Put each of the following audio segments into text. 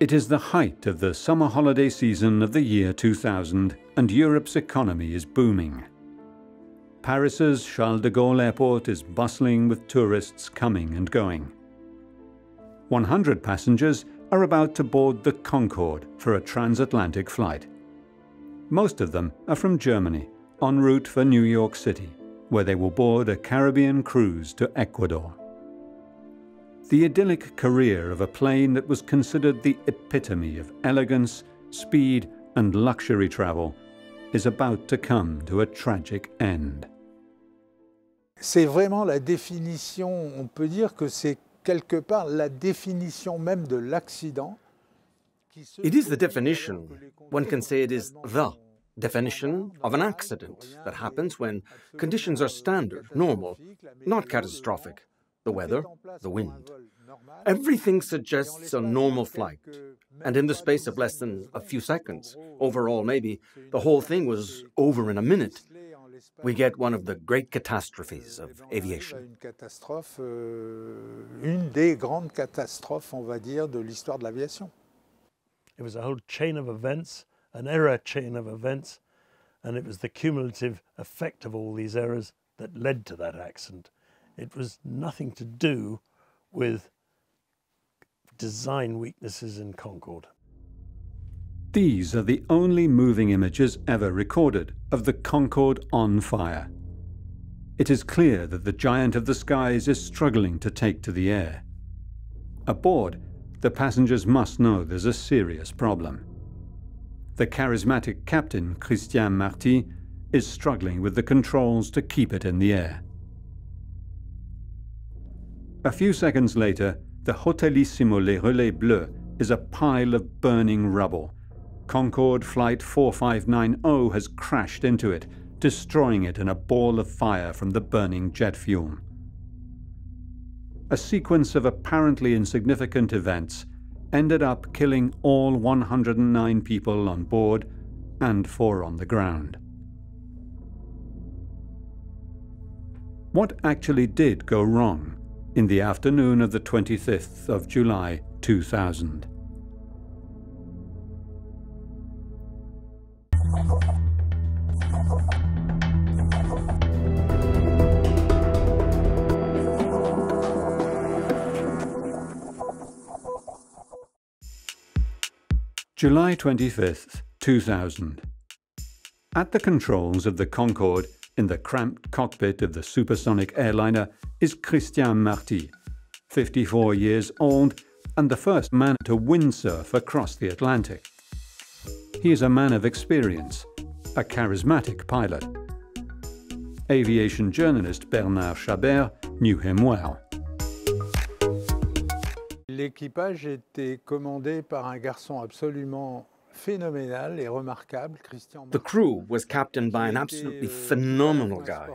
It is the height of the summer holiday season of the year 2000 and Europe's economy is booming. Paris's Charles de Gaulle Airport is bustling with tourists coming and going. 100 passengers are about to board the Concorde for a transatlantic flight. Most of them are from Germany, en route for New York City, where they will board a Caribbean cruise to Ecuador. The idyllic career of a plane that was considered the epitome of elegance, speed and luxury travel is about to come to a tragic end. C'est vraiment la définition, on peut dire que c'est quelque part la définition même de l'accident. It is the definition. One can say it is the definition of an accident that happens when conditions are standard, normal, not catastrophic. The weather, the wind. Everything suggests a normal flight. And in the space of less than a few seconds, overall, maybe the whole thing was over in a minute we get one of the great catastrophes of aviation. Euh, une des grandes catastrophes, on va dire, de l'histoire de l'aviation. It was a whole chain of events, an error chain of events, and it was the cumulative effect of all these errors that led to that accident. It was nothing to do with design weaknesses in Concorde. These are the only moving images ever recorded of the Concorde on fire. It is clear that the giant of the skies is struggling to take to the air. Aboard, the passengers must know there's a serious problem. The charismatic captain, Christian Marty, is struggling with the controls to keep it in the air. A few seconds later, the Hotelissimo Les Relais Bleus is a pile of burning rubble Concorde Flight 4590 has crashed into it, destroying it in a ball of fire from the burning jet fuel. A sequence of apparently insignificant events ended up killing all 109 people on board and four on the ground. What actually did go wrong in the afternoon of the 25th of July 2000? July 25th, 2000. At the controls of the Concorde, in the cramped cockpit of the supersonic airliner, is Christian Marty, 54 years old and the first man to windsurf across the Atlantic. He is a man of experience, a charismatic pilot. Aviation journalist Bernard Chabbert knew him well. L'équipage était commandé par un garçon absolument phénoménal et remarquable, Christian. The crew was captained by an absolutely euh, phenomenal guy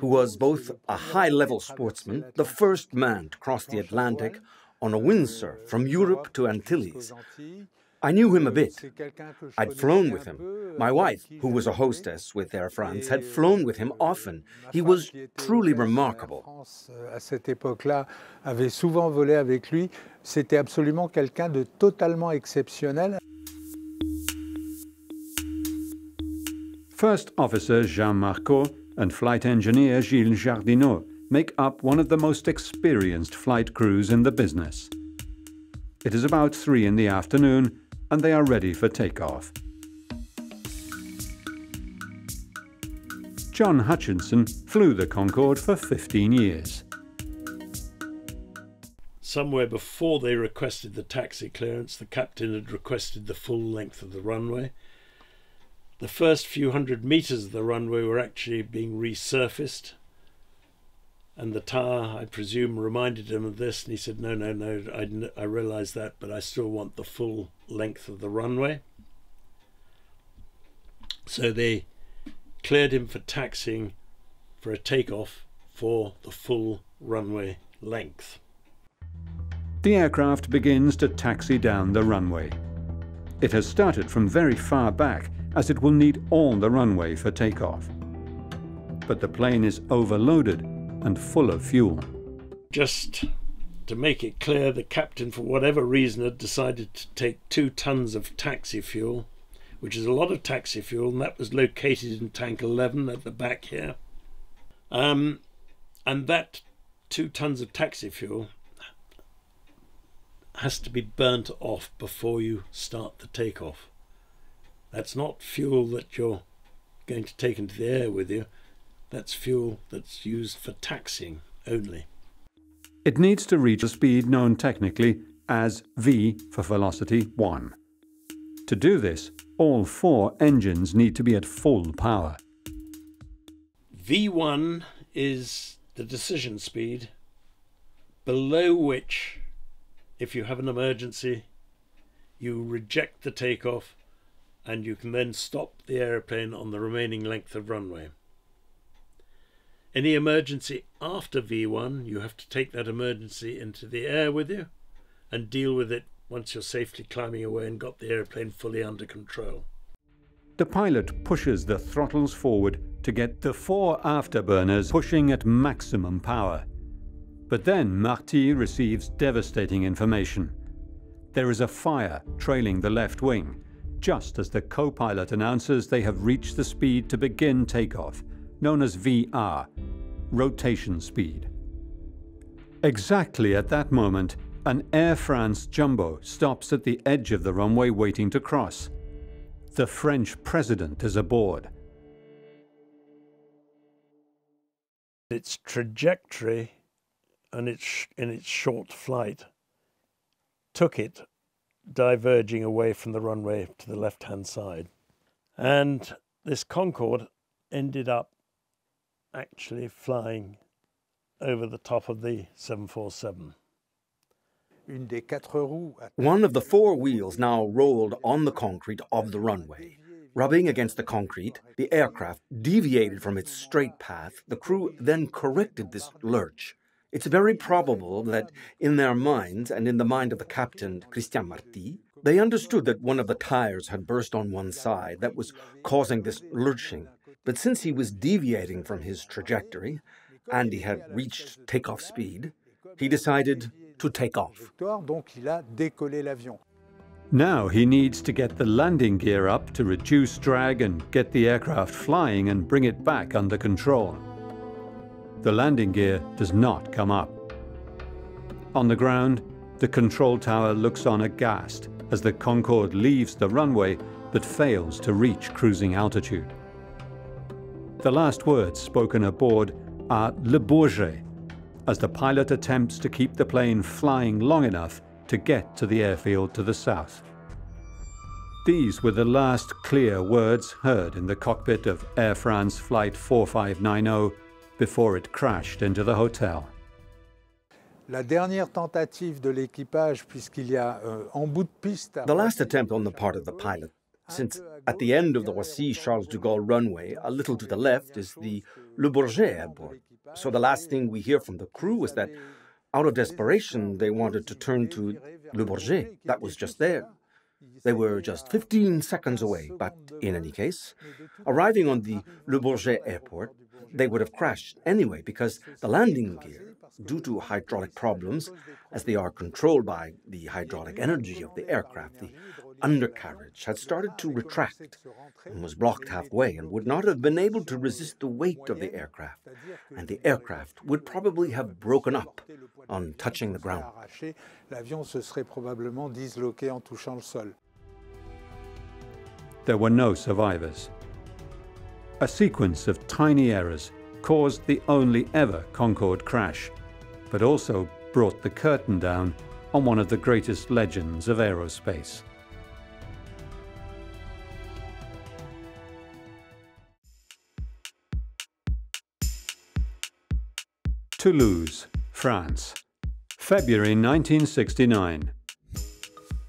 who was both a high-level sportsman, the first man to cross the Atlantic on a windsurf euh, from Europe to Antilles, I knew him a euh, bit. I'd flown with him. My wife, who was a hostess with Air France, had flown with him often. He was truly remarkable. Euh, à cette époque-là, avait souvent volé avec lui. C'était absolument quelqu'un de totalement exceptionnel. First Officer Jean Marcot and Flight Engineer Gilles Jardinaud make up one of the most experienced flight crews in the business. It is about three in the afternoon and they are ready for takeoff. John Hutchinson flew the Concorde for 15 years. Somewhere before they requested the taxi clearance, the captain had requested the full length of the runway. The first few hundred metres of the runway were actually being resurfaced. And the tar, I presume, reminded him of this, and he said, No, no, no, I, I realise that, but I still want the full length of the runway. So they cleared him for taxiing for a takeoff for the full runway length. The aircraft begins to taxi down the runway. It has started from very far back as it will need all the runway for takeoff. But the plane is overloaded and full of fuel. Just to make it clear, the captain, for whatever reason, had decided to take two tons of taxi fuel, which is a lot of taxi fuel, and that was located in tank 11 at the back here. Um, and that two tons of taxi fuel has to be burnt off before you start the takeoff. That's not fuel that you're going to take into the air with you. That's fuel that's used for taxiing only. It needs to reach a speed known technically as V for velocity 1. To do this, all four engines need to be at full power. V1 is the decision speed below which, if you have an emergency, you reject the takeoff and you can then stop the aeroplane on the remaining length of runway. Any emergency after V1, you have to take that emergency into the air with you and deal with it once you're safely climbing away and got the airplane fully under control. The pilot pushes the throttles forward to get the four afterburners pushing at maximum power. But then Marty receives devastating information. There is a fire trailing the left wing, just as the co-pilot announces they have reached the speed to begin takeoff, known as VR, rotation speed. Exactly at that moment, an Air France jumbo stops at the edge of the runway waiting to cross. The French president is aboard. Its trajectory and its in its short flight took it diverging away from the runway to the left hand side. And this Concorde ended up actually flying over the top of the 747. One of the four wheels now rolled on the concrete of the runway. Rubbing against the concrete, the aircraft deviated from its straight path. The crew then corrected this lurch. It's very probable that in their minds and in the mind of the captain, Christian Marty, they understood that one of the tires had burst on one side that was causing this lurching. But since he was deviating from his trajectory and he had reached takeoff speed, he decided to take off. Now he needs to get the landing gear up to reduce drag and get the aircraft flying and bring it back under control. The landing gear does not come up. On the ground, the control tower looks on aghast as the Concorde leaves the runway but fails to reach cruising altitude. The last words spoken aboard are Le Bourget, as the pilot attempts to keep the plane flying long enough to get to the airfield to the south. These were the last clear words heard in the cockpit of Air France Flight 4590 before it crashed into the hotel. La dernière tentative de l'équipage, puisqu'il y a euh, en bout de piste. The last attempt on the part of the pilot since at the end of the Roissy Charles de Gaulle runway, a little to the left, is the Le Bourget airport. So the last thing we hear from the crew is that, out of desperation, they wanted to turn to Le Bourget. That was just there. They were just 15 seconds away, but in any case, arriving on the Le Bourget airport, they would have crashed anyway because the landing gear, due to hydraulic problems, as they are controlled by the hydraulic energy of the aircraft, the undercarriage had started to retract and was blocked halfway and would not have been able to resist the weight of the aircraft, and the aircraft would probably have broken up on touching the ground. There were no survivors. A sequence of tiny errors caused the only ever Concorde crash, but also brought the curtain down on one of the greatest legends of aerospace. Toulouse, France, February 1969.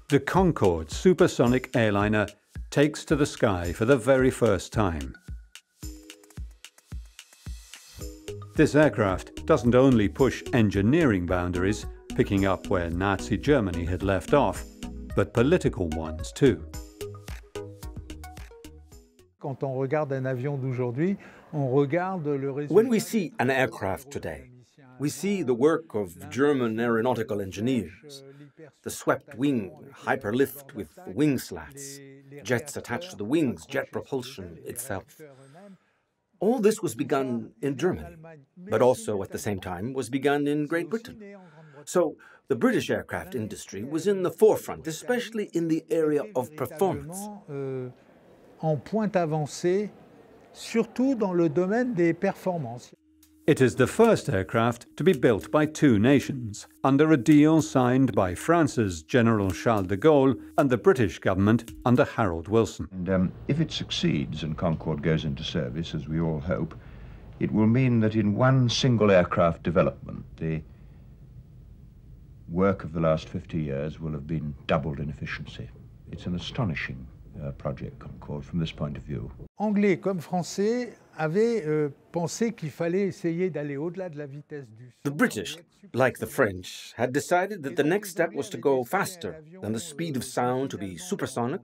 The Concorde supersonic airliner takes to the sky for the very first time. This aircraft doesn't only push engineering boundaries, picking up where Nazi Germany had left off, but political ones too. When we see an aircraft today, we see the work of German aeronautical engineers. The swept wing, hyperlift with wing slats, jets attached to the wings, jet propulsion itself. All this was begun in Germany, but also at the same time was begun in Great Britain. So the British aircraft industry was in the forefront, especially in the area of performance. Euh, en surtout dans le domaine des performances. It is the first aircraft to be built by two nations, under a deal signed by France's General Charles de Gaulle and the British government under Harold Wilson. And um, if it succeeds and Concorde goes into service, as we all hope, it will mean that in one single aircraft development, the work of the last 50 years will have been doubled in efficiency. It's an astonishing uh, project, Concorde, from this point of view. Anglais comme français avaient euh, pensé qu'il fallait essayer d'aller au-delà de la vitesse du The British, like the French, had decided that the next step was to go faster than the speed of sound to be supersonic,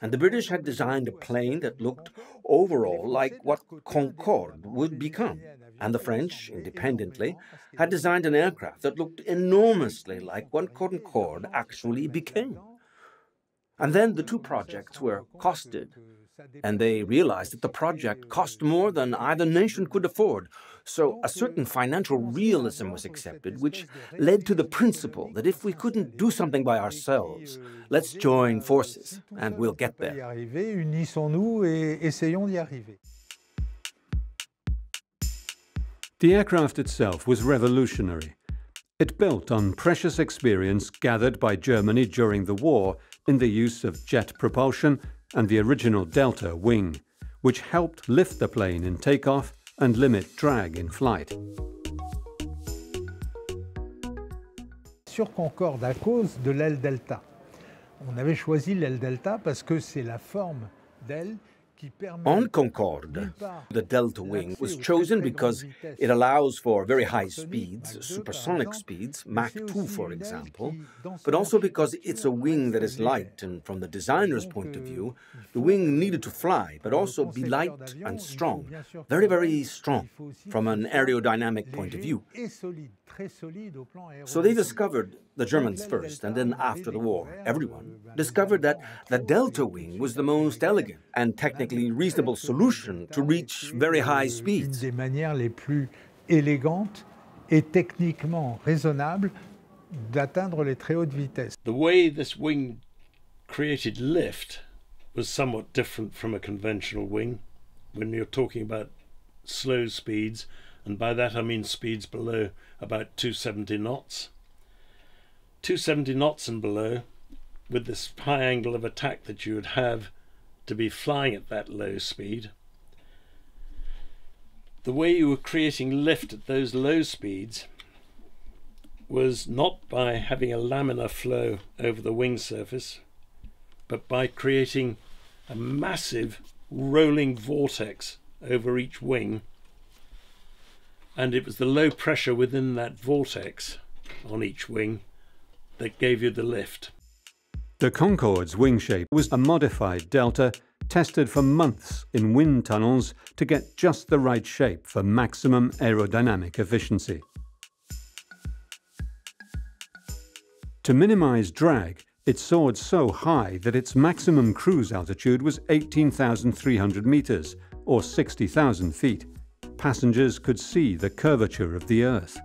and the British had designed a plane that looked overall like what Concorde would become. And the French, independently, had designed an aircraft that looked enormously like what Concorde actually became. And then the two projects were costed and they realized that the project cost more than either nation could afford. So a certain financial realism was accepted, which led to the principle that if we couldn't do something by ourselves, let's join forces and we'll get there. The aircraft itself was revolutionary. It built on precious experience gathered by Germany during the war in the use of jet propulsion and the original Delta wing, which helped lift the plane in takeoff and limit drag in flight. Sur Concorde, à cause de l'aile Delta. On avait choisi l'aile Delta parce que c'est la forme d'aile On Concorde, the delta wing was chosen because it allows for very high speeds, supersonic speeds, Mach 2 for example, but also because it's a wing that is light and from the designer's point of view, the wing needed to fly but also be light and strong, very, very strong from an aerodynamic point of view. So they discovered, the Germans first, and then after the war, everyone discovered that the delta wing was the most elegant and technically reasonable solution to reach very high speeds. Des manières les plus élégantes et techniquement raisonnables d'atteindre les très hautes vitesses. The way this wing created lift was somewhat different from a conventional wing. When you're talking about slow speeds, and by that I mean speeds below about 270 knots. 270 knots and below, with this high angle of attack that you would have to be flying at that low speed, the way you were creating lift at those low speeds was not by having a laminar flow over the wing surface, but by creating a massive rolling vortex over each wing and it was the low pressure within that vortex on each wing that gave you the lift. The Concorde's wing shape was a modified delta tested for months in wind tunnels to get just the right shape for maximum aerodynamic efficiency. To minimize drag, it soared so high that its maximum cruise altitude was 18,300 meters, or 60,000 feet passengers could see the curvature of the Earth.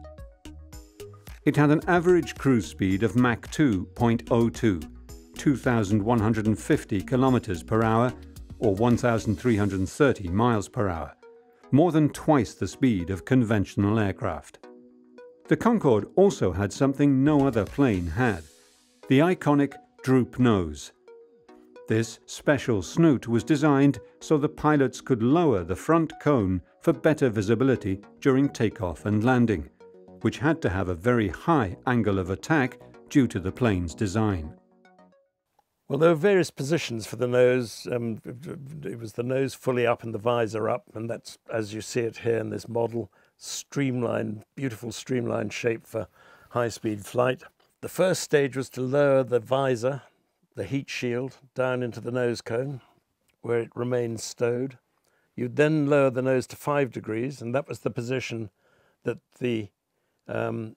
It had an average cruise speed of Mach 2.02, 2,150 kilometers per hour, or 1,330 miles per hour, more than twice the speed of conventional aircraft. The Concorde also had something no other plane had, the iconic droop nose. This special snoot was designed so the pilots could lower the front cone for better visibility during takeoff and landing, which had to have a very high angle of attack due to the plane's design. Well, there were various positions for the nose. Um, it was the nose fully up and the visor up, and that's, as you see it here in this model, streamlined, beautiful streamlined shape for high-speed flight. The first stage was to lower the visor, the heat shield, down into the nose cone, where it remains stowed. You'd then lower the nose to five degrees, and that was the position that the um,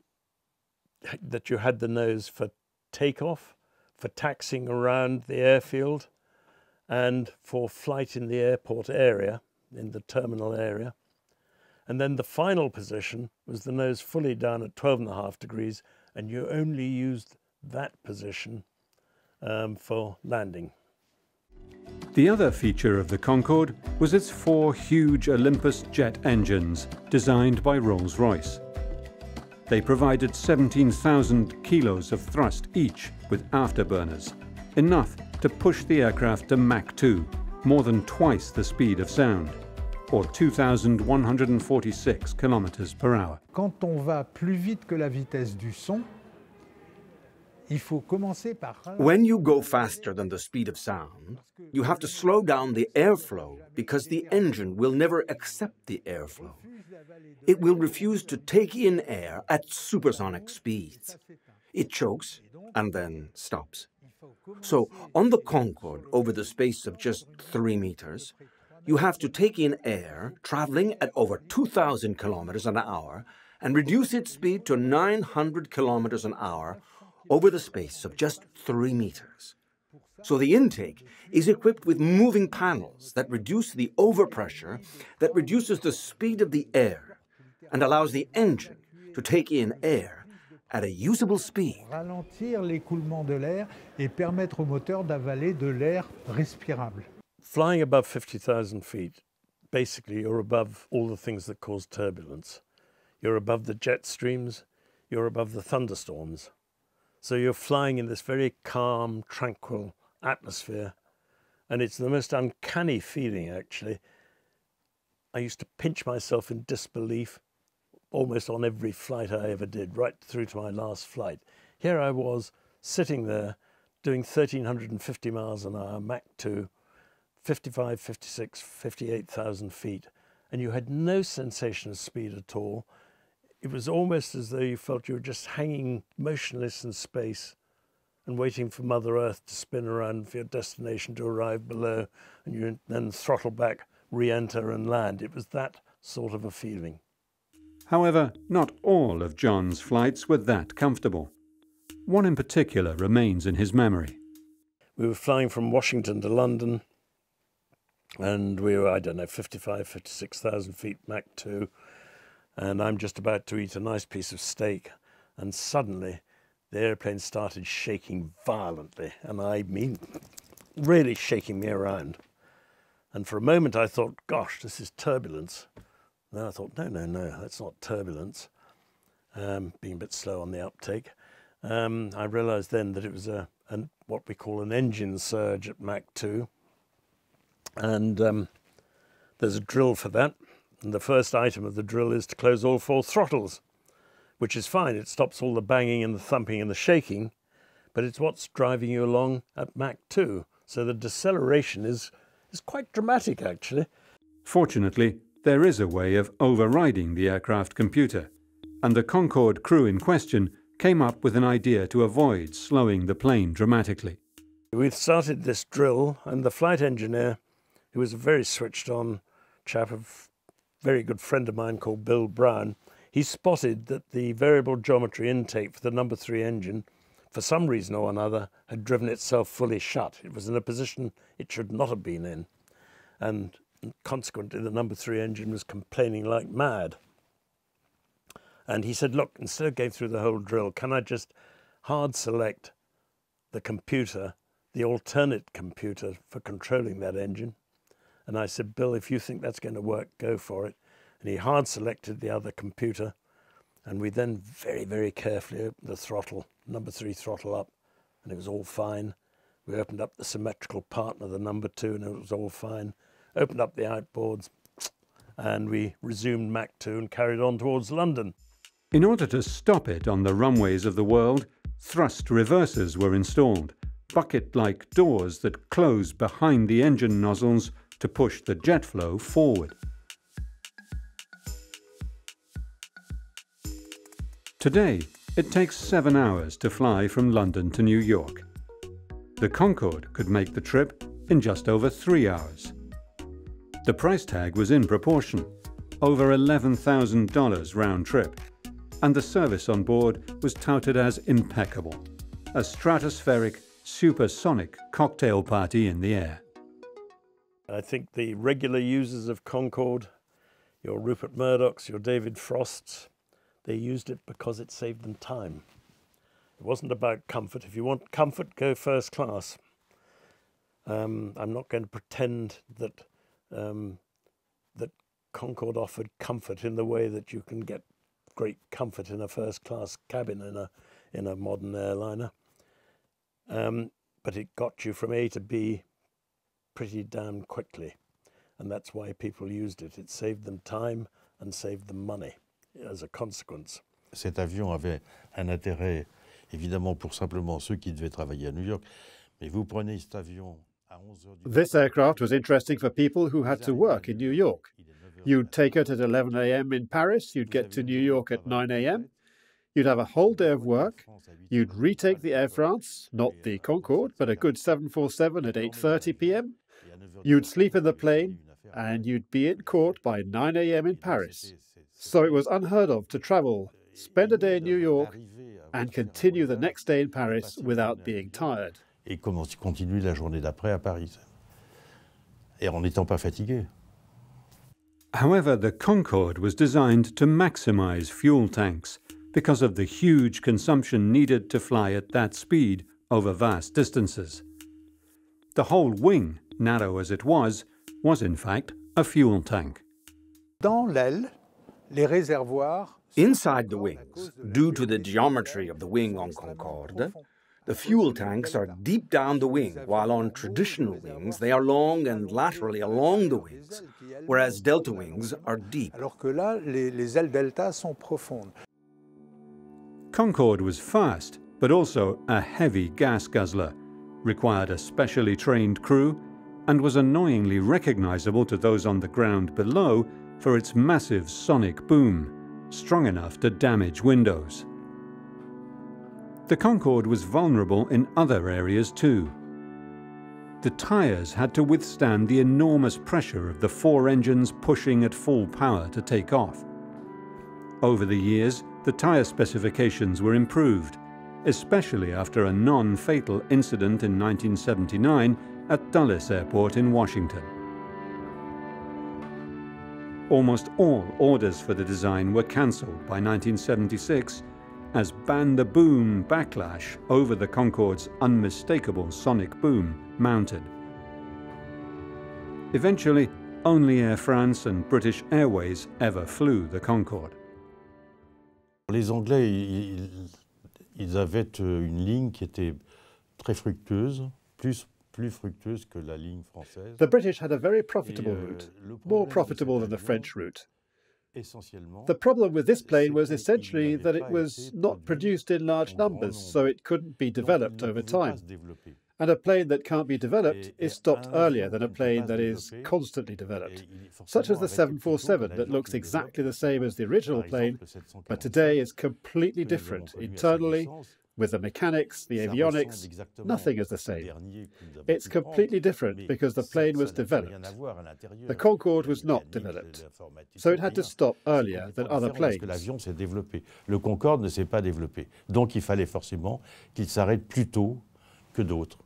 that you had the nose for takeoff, for taxiing around the airfield, and for flight in the airport area, in the terminal area. And then the final position was the nose fully down at 12 and a half degrees, and you only used that position um, for landing. The other feature of the Concorde was its four huge Olympus jet engines designed by Rolls-Royce. They provided 17,000 kilos of thrust each with afterburners, enough to push the aircraft to Mach 2, more than twice the speed of sound, or 2,146 kilometers per hour. Quand on va plus vite que la vitesse du son, when you go faster than the speed of sound, you have to slow down the airflow because the engine will never accept the airflow. It will refuse to take in air at supersonic speeds. It chokes and then stops. So, on the Concorde, over the space of just three meters, you have to take in air traveling at over 2,000 kilometers an hour and reduce its speed to 900 kilometers an hour over the space of just three meters. So the intake is equipped with moving panels that reduce the overpressure, that reduces the speed of the air, and allows the engine to take in air at a usable speed. Ralentir l'écoulement de l'air et permettre au moteur d'avaler de l'air respirable. Flying above 50,000 feet, basically you're above all the things that cause turbulence. You're above the jet streams, you're above the thunderstorms. So you're flying in this very calm, tranquil atmosphere. And it's the most uncanny feeling, actually. I used to pinch myself in disbelief almost on every flight I ever did, right through to my last flight. Here I was sitting there doing 1,350 miles an hour, Mach 2, 55, 56, 58,000 feet, and you had no sensation of speed at all it was almost as though you felt you were just hanging motionless in space and waiting for Mother Earth to spin around for your destination to arrive below and you then throttle back, re enter, and land. It was that sort of a feeling. However, not all of John's flights were that comfortable. One in particular remains in his memory. We were flying from Washington to London, and we were, I don't know, 55, 56,000 feet Mach 2 and I'm just about to eat a nice piece of steak, and suddenly the airplane started shaking violently, and I mean really shaking me around. And for a moment I thought, gosh, this is turbulence. then I thought, no, no, no, that's not turbulence. Um, being a bit slow on the uptake. Um, I realized then that it was a, a, what we call an engine surge at Mach 2. And um, there's a drill for that. And the first item of the drill is to close all four throttles, which is fine. It stops all the banging and the thumping and the shaking, but it's what's driving you along at Mach 2. So the deceleration is, is quite dramatic, actually. Fortunately, there is a way of overriding the aircraft computer, and the Concorde crew in question came up with an idea to avoid slowing the plane dramatically. We started this drill, and the flight engineer, who was a very switched on chap of very good friend of mine called Bill Brown, he spotted that the variable geometry intake for the number three engine, for some reason or another, had driven itself fully shut. It was in a position it should not have been in. And consequently, the number three engine was complaining like mad. And he said, Look, instead of going through the whole drill, can I just hard select the computer, the alternate computer for controlling that engine? And I said, Bill, if you think that's going to work, go for it. And he hard selected the other computer. And we then very, very carefully opened the throttle, number three throttle up, and it was all fine. We opened up the symmetrical partner, the number two, and it was all fine. Opened up the outboards, and we resumed Mach 2 and carried on towards London. In order to stop it on the runways of the world, thrust reversers were installed, bucket-like doors that close behind the engine nozzles to push the jet flow forward. Today, it takes seven hours to fly from London to New York. The Concorde could make the trip in just over three hours. The price tag was in proportion, over $11,000 round trip. and the service on board was touted as impeccable. A stratospheric, supersonic cocktail party in the air. I think the regular users of Concorde, your Rupert Murdochs, your David Frosts, they used it because it saved them time. It wasn't about comfort. If you want comfort, go first class. Um, I'm not going to pretend that um, that Concorde offered comfort in the way that you can get great comfort in a first class cabin in a in a modern airliner. Um, but it got you from A to B pretty damn quickly. And that's why people used it. It saved them time and saved them money as a consequence. Cet avion avait un intérêt, évidemment, pour simplement ceux qui devaient travailler à New York. Mais vous prenez cet avion à 11 heures du This aircraft was interesting for people who had to work in New York. You'd take it at 11 a.m. in Paris, you'd get to New York at 9 a.m., you'd have a whole day of work, you'd retake the Air France, not the Concorde, but a good 747 at 8:30 p.m. You'd sleep in the plane and you'd be in court by 9 a.m. in Paris. So it was unheard of to travel, spend a day in New York, and continue the next day in Paris without being tired. et comment continuer la journée d'après à Paris. Et en n'étant pas fatigué. However, the Concorde was designed to maximize fuel tanks because of the huge consumption needed to fly at that speed over vast distances. The whole wing, narrow as it was, was in fact a fuel tank. Dans l'aile, les réservoirs Inside the wings, due to the geometry of the wing on Concorde, the fuel tanks are deep down the wing, while on traditional wings they are long and laterally along the wings, whereas delta wings are deep. alors que là, les, les ailes delta sont profondes. Concorde was fast, but also a heavy gas guzzler, required a specially trained crew, and was annoyingly recognizable to those on the ground below for its massive sonic boom, strong enough to damage windows. The Concorde was vulnerable in other areas too. The tyres had to withstand the enormous pressure of the four engines pushing at full power to take off. Over the years, the tyre specifications were improved, especially after a non-fatal incident in 1979 at Dulles Airport in Washington. Almost all orders for the design were cancelled by 1976 as ban the boom backlash over the Concorde's unmistakable sonic boom mounted. Eventually, only Air France and British Airways ever flew the Concorde. Les Anglais, ils, ils avaient euh, une ligne qui était très fructueuse, plus, plus fructueuse que la ligne française. The British had a very profitable euh, route, more profitable than the French route. The problem with this plane was essentially that it was not produced in large numbers, so it couldn't be developed over time. And a plane that can't be developed is stopped earlier than a qui ne peut plane that is constantly developed, such as the avec plutôt qu'un 747 that looks exactly the same as the original plane, exemple, le 747, but today is completely que nous avons different. internally with the mechanics, the avionics, nothing is the same. dernier que nous avons It's completely different because the plane was developed. rien à voir à l'intérieur. The Concorde was not developed, so it had to stop earlier than other différent parce que planes. l'avion s'est développé. Le Concorde ne s'est pas développé. Donc il fallait forcément qu'il s'arrête plus tôt que d'autres.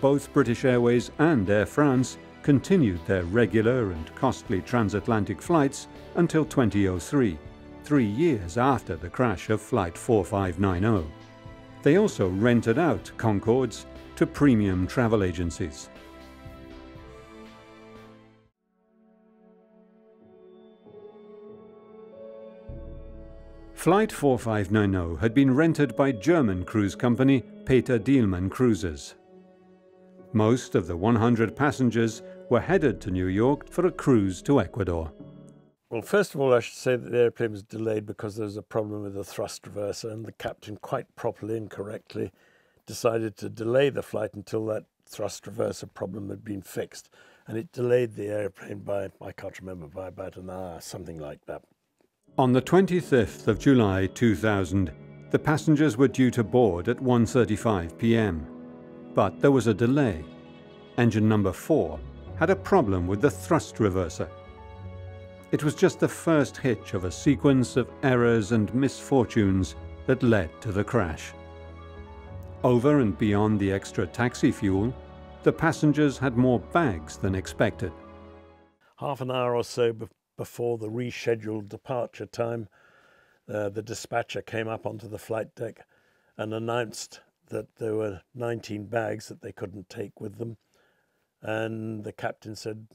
Both British Airways and Air France continued their regular and costly transatlantic flights until 2003, three years after the crash of Flight 4590. They also rented out Concordes to premium travel agencies. Flight 4590 had been rented by German cruise company Peter Deilmann Cruises. Most of the 100 passengers were headed to New York for a cruise to Ecuador. Well, first of all, I should say that the airplane was delayed because there was a problem with the thrust reverser, and the captain, quite properly and correctly, decided to delay the flight until that thrust reverser problem had been fixed. And it delayed the airplane by, I can't remember, by about an hour, something like that. On the 25th of July 2000, the passengers were due to board at 1:35 p.m. But there was a delay. Engine number 4 had a problem with the thrust reverser. It was just the first hitch of a sequence of errors and misfortunes that led to the crash. Over and beyond the extra taxi fuel, the passengers had more bags than expected. Half an hour or so be before the rescheduled departure time, uh, the dispatcher came up onto the flight deck and announced that there were 19 bags that they couldn't take with them. And the captain said,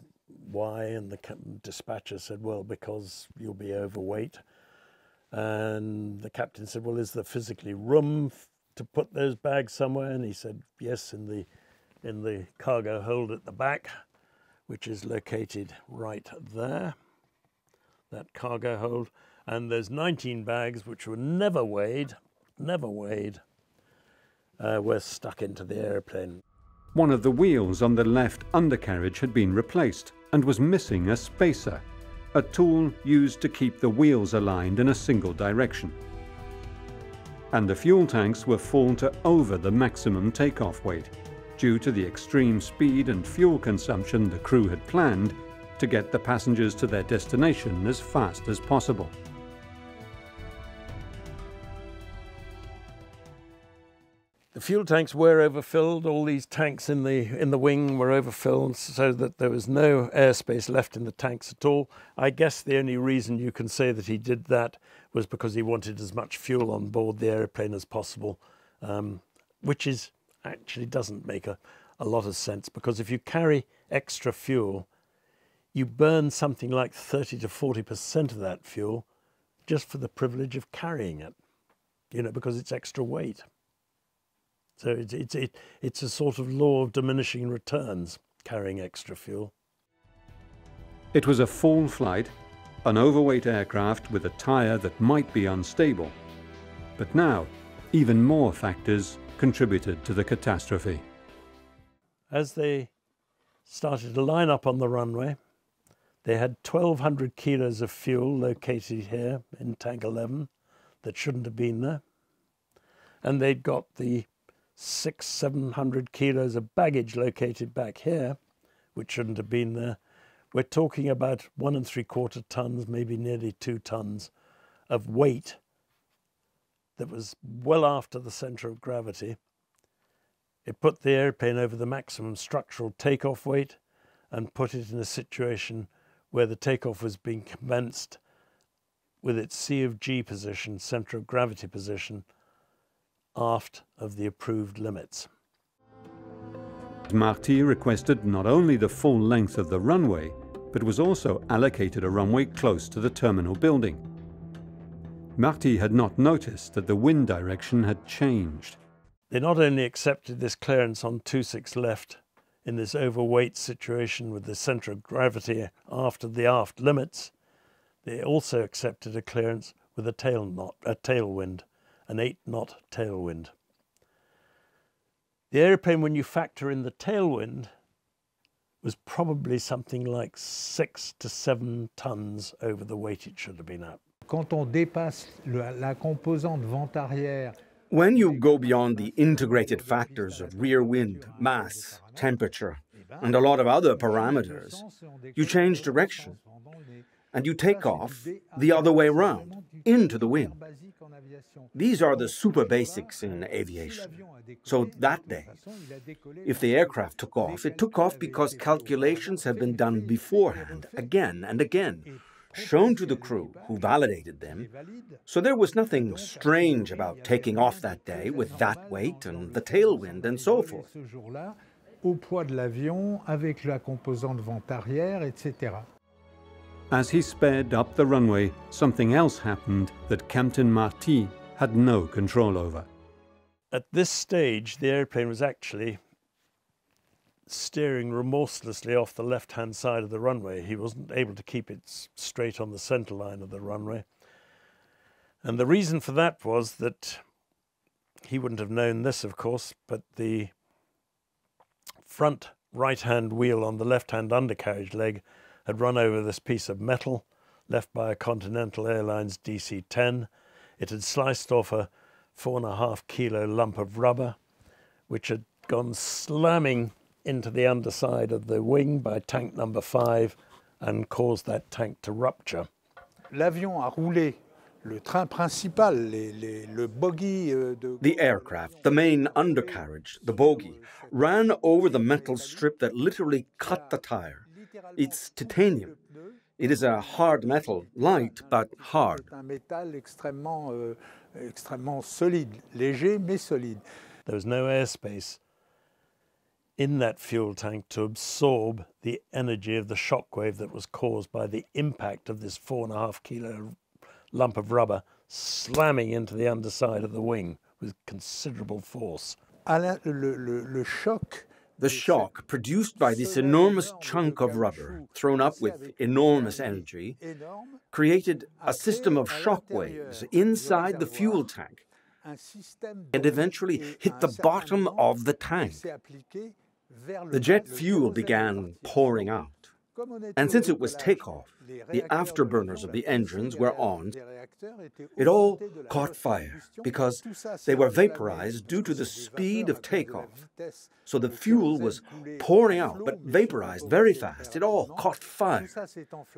why? And the dispatcher said, well, because you'll be overweight. And the captain said, well, is there physically room to put those bags somewhere? And he said, yes, in the, in the cargo hold at the back, which is located right there, that cargo hold. And there's 19 bags which were never weighed, never weighed, uh, were stuck into the airplane. One of the wheels on the left undercarriage had been replaced and was missing a spacer, a tool used to keep the wheels aligned in a single direction. And the fuel tanks were full to over the maximum takeoff weight, due to the extreme speed and fuel consumption the crew had planned to get the passengers to their destination as fast as possible. The fuel tanks were overfilled. All these tanks in the in the wing were overfilled, so that there was no airspace left in the tanks at all. I guess the only reason you can say that he did that was because he wanted as much fuel on board the airplane as possible, um, which is actually doesn't make a, a lot of sense because if you carry extra fuel, you burn something like 30 to 40 percent of that fuel just for the privilege of carrying it, you know, because it's extra weight. So it's, it's, it, it's a sort of law of diminishing returns, carrying extra fuel. It was a full flight, an overweight aircraft with a tyre that might be unstable. But now, even more factors contributed to the catastrophe. As they started to line up on the runway, they had 1,200 kilos of fuel located here in Tank 11 that shouldn't have been there. And they'd got the six, seven hundred kilos of baggage located back here, which shouldn't have been there. We're talking about one and three quarter tons, maybe nearly two tons of weight that was well after the center of gravity. It put the airplane over the maximum structural takeoff weight and put it in a situation where the takeoff was being commenced with its C of G position, center of gravity position, aft of the approved limits. Marty requested not only the full length of the runway, but was also allocated a runway close to the terminal building. Marty had not noticed that the wind direction had changed. They not only accepted this clearance on 26 left in this overweight situation with the centre of gravity after the aft limits, they also accepted a clearance with a tail knot, a tailwind an 8 knot tailwind. The aeroplane, when you factor in the tailwind, was probably something like six to seven tons over the weight it should have been at. Quand on dépasse la composante vent arrière, when you go beyond the integrated factors of rear wind, mass, temperature, and a lot of other parameters, you change direction and you take off the other way round, into the wind. These are the super basics in aviation. So that day, if the aircraft took off, it took off because calculations had been done beforehand, again and again, shown to the crew who validated them. So there was nothing strange about taking off that day with that weight and the tailwind and so forth. Au poids de l'avion, avec la composante vent arrière, etc. As he sped up the runway, something else happened that Captain Marty had no control over. At this stage, the airplane was actually steering remorselessly off the left-hand side of the runway. He wasn't able to keep it straight on the center line of the runway. And the reason for that was that he wouldn't have known this, of course, but the front right-hand wheel on the left-hand undercarriage leg had run over this piece of metal left by a Continental Airlines DC-10 it had sliced off a four and a half kilo lump of rubber, which had gone slamming into the underside of the wing by tank number five and caused that tank to rupture. L'avion a roulé le train principal, les, les, le bogie euh. The aircraft, the main undercarriage, the bogie, ran over the metal strip that literally cut the tire. It's titanium. It is a hard metal, light euh, but hard. un métal extrêmement, euh, extrêmement solide, léger mais solide. There was no airspace in that fuel tank to absorb the energy of the shock wave that was caused by the impact of this four and a half kilo lump of rubber slamming into the underside of the wing with considerable force. Le, le, le choc the shock produced by this enormous chunk of rubber, thrown up with enormous energy, created a system of shock waves inside the fuel tank and eventually hit the bottom of the tank. The jet fuel began pouring out. And since it was takeoff, the afterburners of the engines were on. It all caught fire because they were vaporized due to the speed of takeoff. So the fuel was pouring out, but vaporized very fast. It all caught fire.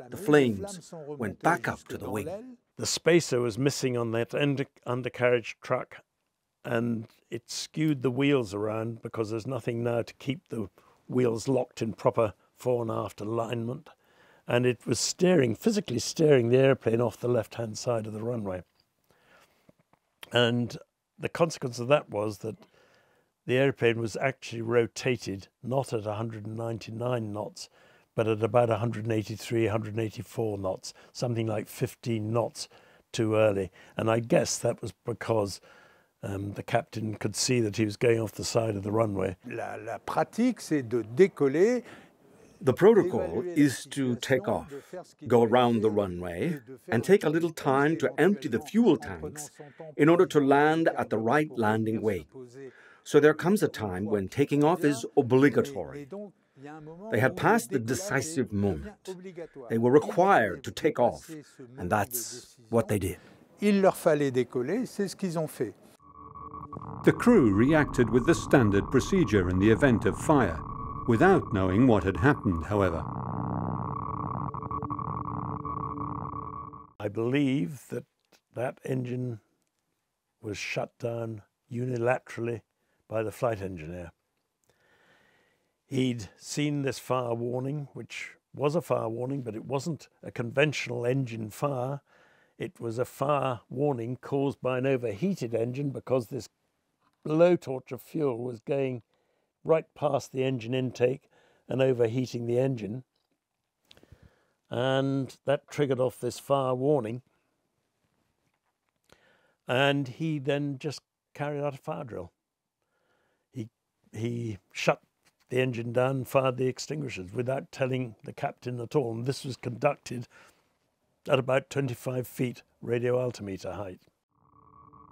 The flames went back up to the wing. The spacer was missing on that undercarriage truck, and it skewed the wheels around because there's nothing now to keep the wheels locked in proper fore and aft alignment, and it was steering, physically steering the airplane off the left hand side of the runway. And the consequence of that was that the airplane was actually rotated not at 199 knots, but at about 183, 184 knots, something like 15 knots too early. And I guess that was because um, the captain could see that he was going off the side of the runway. La, la pratique, c'est de décoller the protocol is to take off, go around the runway, and take a little time to empty the fuel tanks in order to land at the right landing weight. So there comes a time when taking off is obligatory. They had passed the decisive moment. They were required to take off, and that's what they did. Il leur fallait décoller, c'est ce qu'ils ont fait. The crew reacted with the standard procedure in the event of fire without knowing what had happened, however. I believe that that engine was shut down unilaterally by the flight engineer. He'd seen this fire warning, which was a fire warning, but it wasn't a conventional engine fire. It was a fire warning caused by an overheated engine because this blowtorch of fuel was going right past the engine intake and overheating the engine. And that triggered off this fire warning. And he then just carried out a fire drill. He, he shut the engine down, fired the extinguishers without telling the captain at all. And this was conducted at about 25 feet radio altimeter height.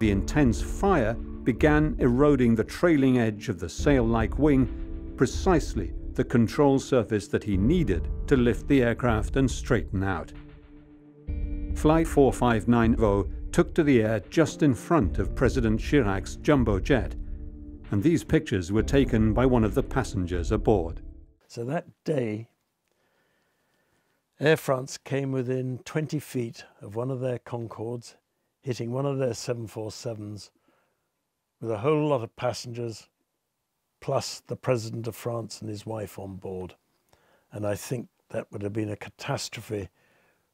The intense fire began eroding the trailing edge of the sail-like wing, precisely the control surface that he needed to lift the aircraft and straighten out. Flight 4590 took to the air just in front of President Chirac's jumbo jet, and these pictures were taken by one of the passengers aboard. So that day, Air France came within 20 feet of one of their Concordes hitting one of their 747s with a whole lot of passengers, plus the President of France and his wife on board. And I think that would have been a catastrophe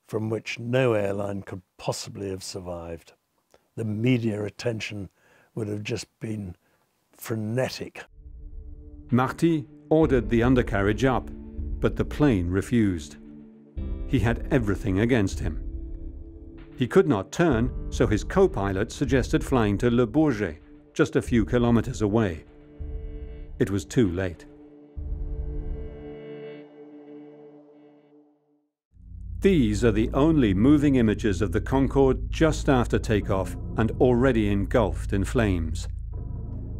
from which no airline could possibly have survived. The media attention would have just been frenetic. Marty ordered the undercarriage up, but the plane refused. He had everything against him. He could not turn, so his co-pilot suggested flying to Le Bourget, just a few kilometers away. It was too late. These are the only moving images of the Concorde just after takeoff and already engulfed in flames.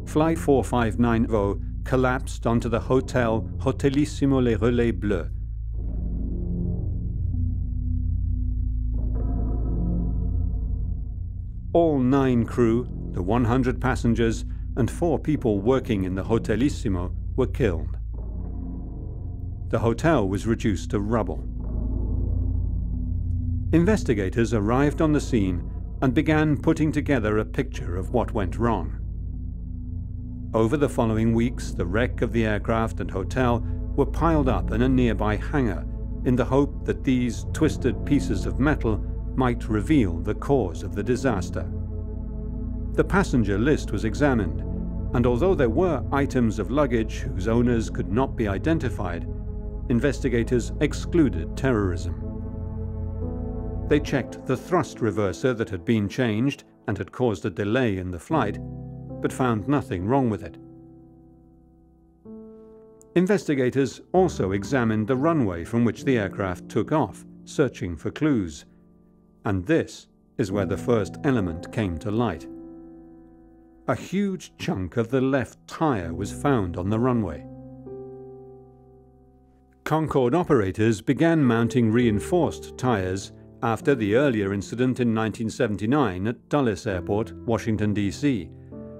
Flight 4590 collapsed onto the Hotel Hotelissimo Les Relais Bleus, All nine crew, the 100 passengers, and four people working in the Hotelissimo were killed. The hotel was reduced to rubble. Investigators arrived on the scene and began putting together a picture of what went wrong. Over the following weeks, the wreck of the aircraft and hotel were piled up in a nearby hangar in the hope that these twisted pieces of metal might reveal the cause of the disaster. The passenger list was examined, and although there were items of luggage whose owners could not be identified, investigators excluded terrorism. They checked the thrust reverser that had been changed and had caused a delay in the flight, but found nothing wrong with it. Investigators also examined the runway from which the aircraft took off, searching for clues. And this is where the first element came to light. A huge chunk of the left tyre was found on the runway. Concorde operators began mounting reinforced tyres after the earlier incident in 1979 at Dulles Airport, Washington, D.C.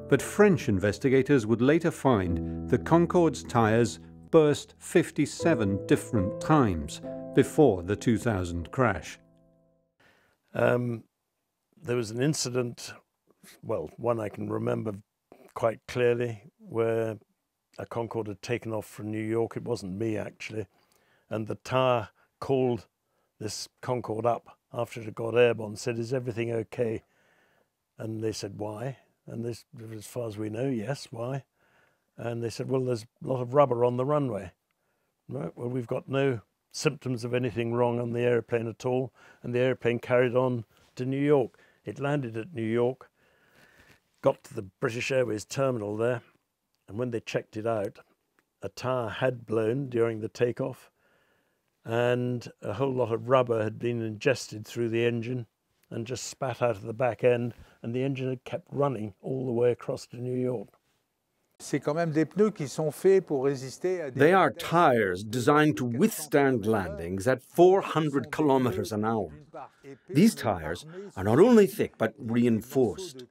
But French investigators would later find the Concorde's tyres burst 57 different times before the 2000 crash. Um, there was an incident, well, one I can remember quite clearly, where a Concorde had taken off from New York. It wasn't me actually, and the tower called this Concorde up after it had got airborne, said, "Is everything okay?" And they said, "Why?" And this, as far as we know, yes. Why? And they said, "Well, there's a lot of rubber on the runway." Right. Well, we've got no symptoms of anything wrong on the airplane at all, and the airplane carried on to New York. It landed at New York, got to the British Airways terminal there, and when they checked it out, a tire had blown during the takeoff and a whole lot of rubber had been ingested through the engine and just spat out of the back end, and the engine had kept running all the way across to New York. They are tires designed to withstand landings at 400 kilometers an hour. These tires are not only thick but reinforced.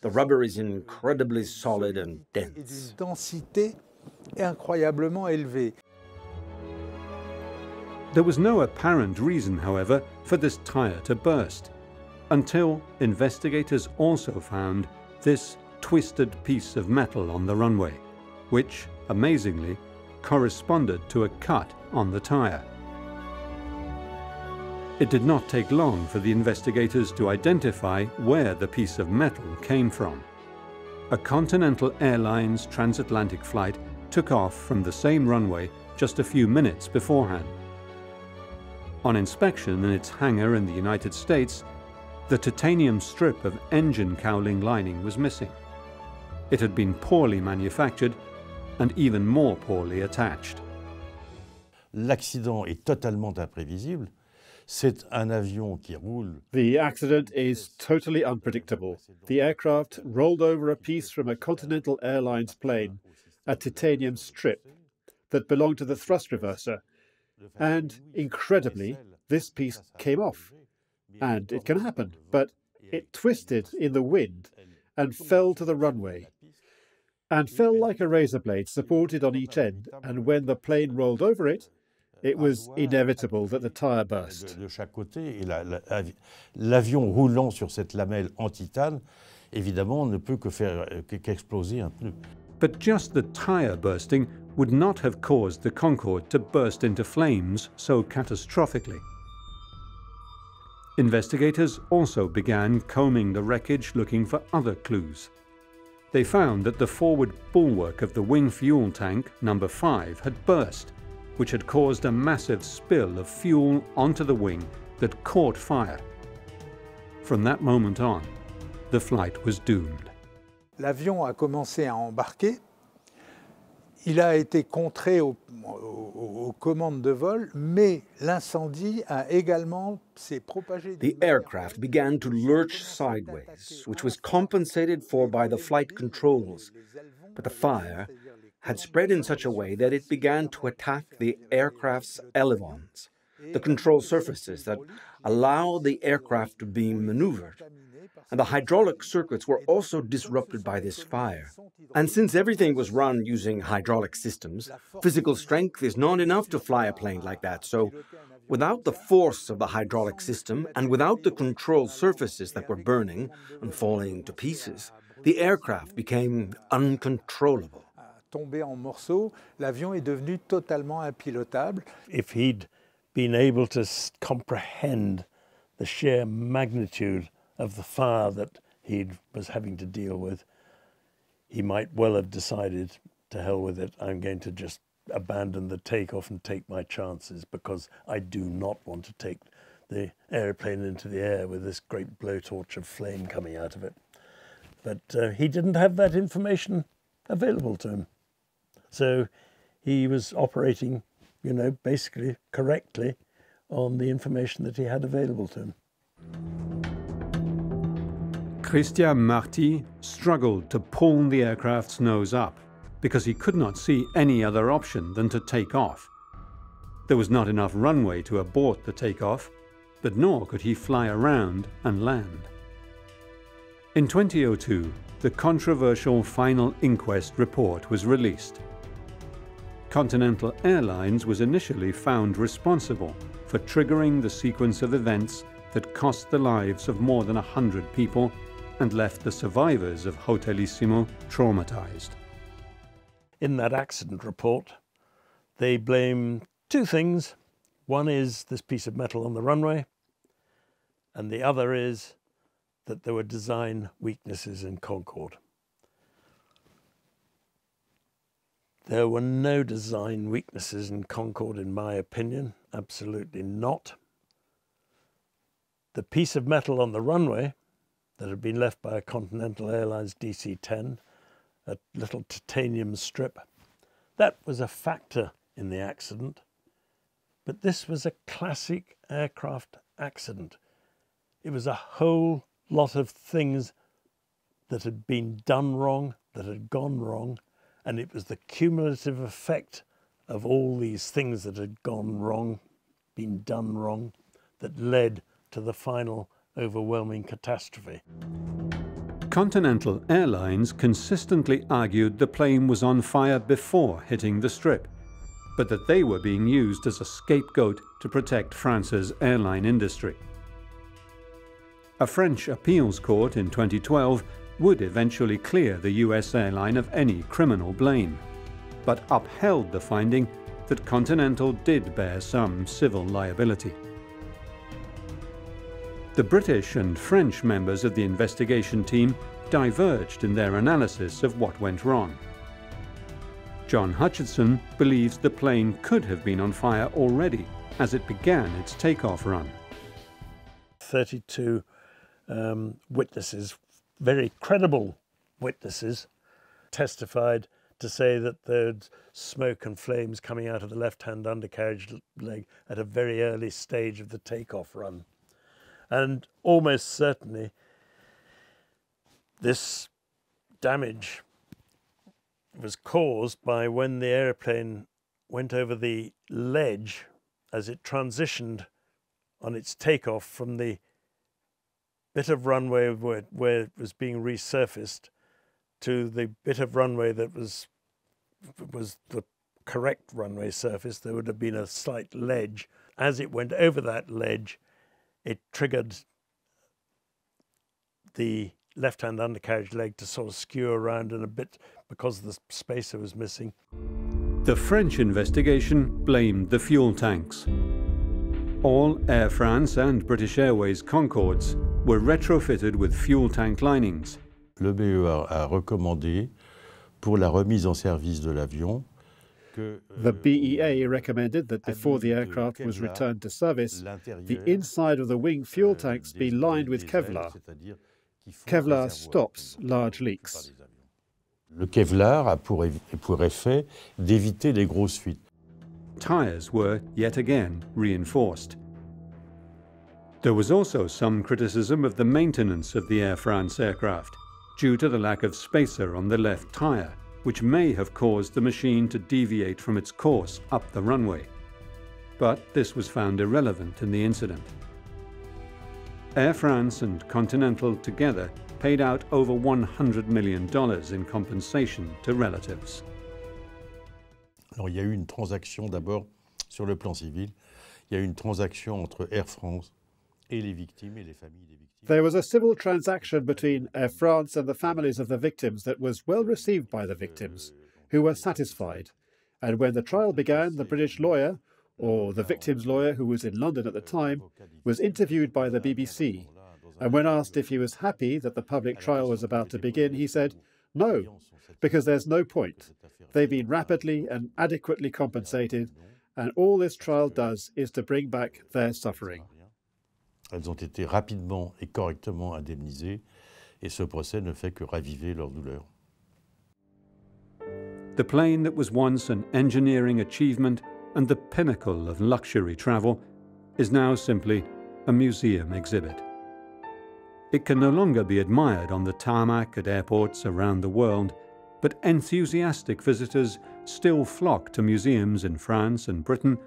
The rubber is incredibly solid and dense. There was no apparent reason, however, for this tyre to burst, until investigators also found this twisted piece of metal on the runway, which, amazingly, corresponded to a cut on the tyre. It did not take long for the investigators to identify where the piece of metal came from. A Continental Airlines transatlantic flight took off from the same runway just a few minutes beforehand. On inspection in its hangar in the United States, the titanium strip of engine cowling lining was missing. It had been poorly manufactured and even more poorly attached. L'accident est totalement imprévisible. C'est un avion qui roule. The accident is totally unpredictable. The aircraft rolled over a piece from a Continental Airlines plane, a titanium strip, that belonged to the thrust reverser and incredibly, this piece came off. And it can happen, but it twisted in the wind and fell to the runway and fell like a razor blade supported on each end. And when the plane rolled over it, uh, it was inevitable that the tire burst. De chaque côté, et l'avion roulant sur cette lamelle en titane, évidemment, ne peut que faire euh, qu'exploser un pneu. But just the tire bursting would not have caused the Concorde to burst into flames so catastrophically. Investigators also began combing the wreckage looking for other clues. They found that the forward bulwark of the wing fuel tank, number 5, had burst, which had caused a massive spill of fuel onto the wing that caught fire. From that moment on, the flight was doomed. L'avion a commencé à embarquer il a été contré aux, commandes de vol, mais l'incendie a également s'est propagé. The aircraft began to lurch sideways, which was compensated for by the flight controls. But the fire had spread in such a way that it began to attack the aircraft's elevons, the control surfaces that allow the aircraft to be maneuvered and the hydraulic circuits were also disrupted by this fire. And since everything was run using hydraulic systems, physical strength is not enough to fly a plane like that, so Without the force of the hydraulic system and without the control surfaces that were burning and falling to pieces, the aircraft became uncontrollable. Tombé en morceaux, l'avion est devenu totalement impilotable. If he'd been able to comprehend the sheer magnitude of the fire that he was having to deal with, he might well have decided, to hell with it, I'm going to just abandon the takeoff and take my chances because I do not want to take the airplane into the air with this great blowtorch of flame coming out of it. But uh, he didn't have that information available to him. So he was operating, you know, basically correctly on the information that he had available to him. Christian Marty struggled to pull the aircraft's nose up because he could not see any other option than to take off. There was not enough runway to abort the takeoff, but nor could he fly around and land. In 2002, the controversial final inquest report was released. Continental Airlines was initially found responsible for triggering the sequence of events that cost the lives of more than 100 people and left the survivors of Hotelissimo traumatized. In that accident report, they blame two things. One is this piece of metal on the runway, and the other is that there were design weaknesses in Concorde. There were no design weaknesses in Concorde, in my opinion, absolutely not. The piece of metal on the runway that had been left by a Continental Airlines DC 10, a little titanium strip, that was a factor in the accident. But this was a classic aircraft accident. It was a whole lot of things that had been done wrong, that had gone wrong, and it was the cumulative effect of all these things that had gone wrong, been done wrong, that led to the final overwhelming catastrophe. Continental Airlines consistently argued the plane was on fire before hitting the strip, but that they were being used as a scapegoat to protect France's airline industry. A French appeals court in 2012 would eventually clear the US airline of any criminal blame, but upheld the finding that Continental did bear some civil liability. The British and French members of the investigation team diverged in their analysis of what went wrong. John Hutchinson believes the plane could have been on fire already as it began its takeoff run. 32 um, witnesses, very credible witnesses, testified to say that there's smoke and flames coming out of the left-hand undercarriage leg at a very early stage of the takeoff run. And almost certainly this damage was caused by when the airplane went over the ledge as it transitioned on its takeoff from the bit of runway where, where it was being resurfaced to the bit of runway that was was the correct runway surface. There would have been a slight ledge. As it went over that ledge, it triggered the left-hand undercarriage leg to sort of skew around in a bit because the spacer was missing. The French investigation blamed the fuel tanks. All Air France and British Airways Concordes were retrofitted with fuel tank linings. Le BEA a recommandé pour la remise en service de l'avion the euh, BEA recommended that before the aircraft was returned to service, the inside of the wing fuel euh, tanks be lined with Kevlar. Kevlar stops large leaks. Le Kevlar a pour, pour effet d'éviter les grosses fuites. Tires were yet again reinforced. There was also some criticism of the maintenance of the Air France aircraft due to the lack of spacer on the left tire, which may have caused the machine to deviate from its course up the runway. But this was found irrelevant in the incident. Air France and Continental together paid out over $100 million in compensation to relatives. Alors, il y a eu une transaction d'abord sur le plan civil Il y a une transaction entre Air France There was a civil transaction between Air France and the families of the victims that was well received by the victims, who were satisfied. And when the trial began, the British lawyer, or the victim's lawyer who was in London at the time, was interviewed by the BBC. And when asked if he was happy that the public trial was about to begin, he said, No, because there's no point. They've been rapidly and adequately compensated, and all this trial does is to bring back their suffering. Elles ont été rapidement et correctement indemnisées et ce procès ne fait que raviver leur douleur. The plane that was once an engineering achievement and the pinnacle of luxury travel is now simply a museum exhibit. It can no longer be admired on the tarmac at airports around the world, but enthusiastic visitors still flock to museums in France and Britain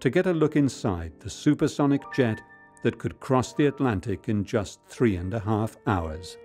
to get a look inside the supersonic jet that could cross the Atlantic in just three and a half hours.